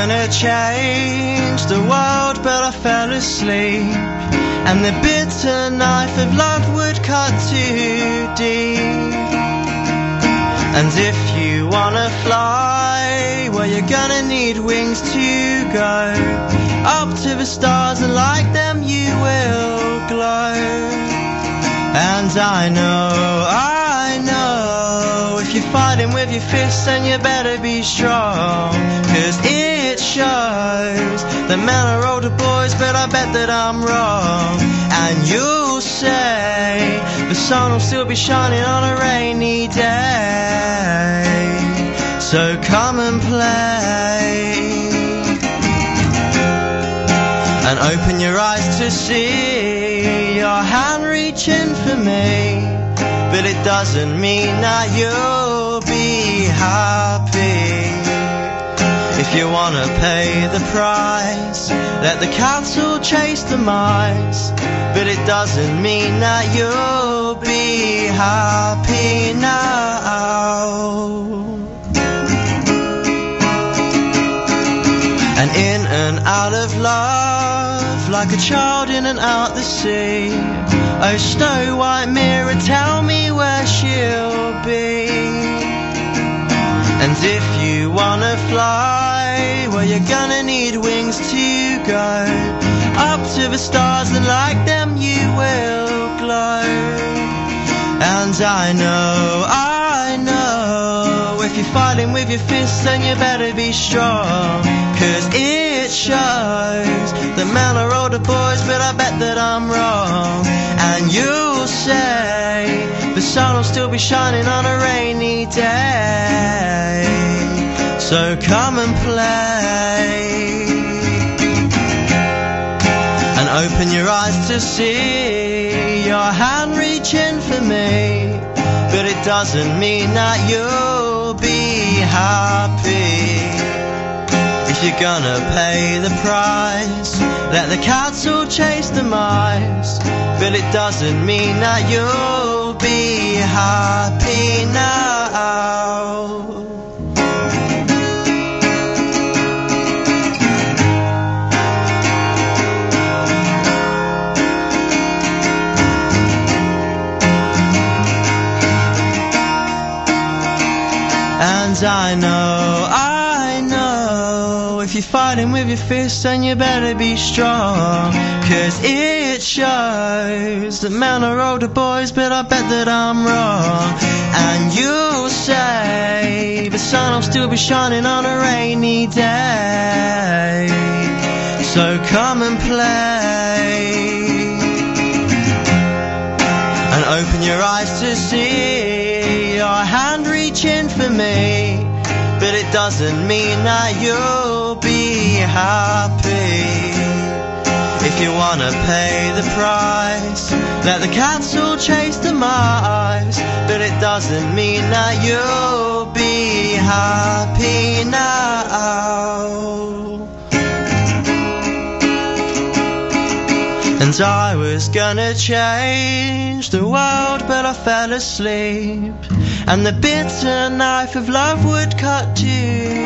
gonna change the world, but I fell asleep. And the bitter knife of love would cut too deep. And if you wanna fly, well, you're gonna need wings to go up to the stars, and like them, you will glow. And I know, I fighting with your fists, and you better be strong. Cause it shows that men are older boys, but I bet that I'm wrong. And you'll say the sun will still be shining on a rainy day. So come and play. And open your eyes to see your hand reaching for me. But it doesn't mean that be happy. If you wanna pay the price, let the cattle chase the mice. But it doesn't mean that you'll be happy now. And in and out of love, like a child in and out the sea. Oh, Snow White mirror, tell me where she'll be. And if you wanna fly, well, you're gonna need wings to go up to the stars, and like them, you will glow. And I know, I know, if you're fighting with your fists, then you better be strong. Cause it shows that men are older boys, but I bet that I'm wrong. And you'll say the sun will still be shining on a rainy day. So come and play. And open your eyes to see your hand reaching for me. But it doesn't mean that you'll be happy. If you're gonna pay the price, let the cattle chase the mice. But it doesn't mean that you'll be happy now. I know, I know, if you're fighting with your fists, then you better be strong. Cause it shows that men are older boys, but I bet that I'm wrong. And you'll say the sun will still be shining on a rainy day. So come and play. And open your eyes to see your hand reaching for me. But it doesn't mean that you'll be happy. If you wanna pay the price, let the cattle chase the mice. But it doesn't mean that you'll be happy now. And I was gonna change the world, but I fell asleep and the bitter knife of love would cut you.